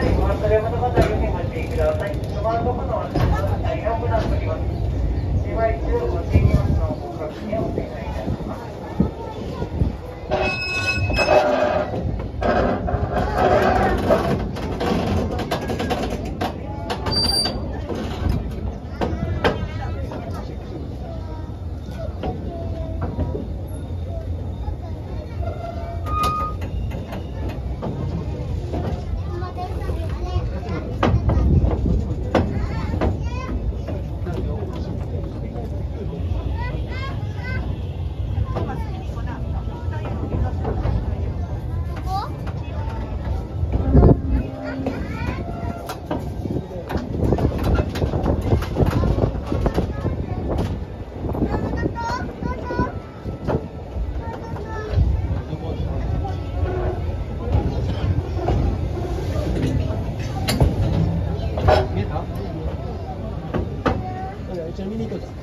忘れ物ないようにごください。となっております。確認ちなみにいかがですか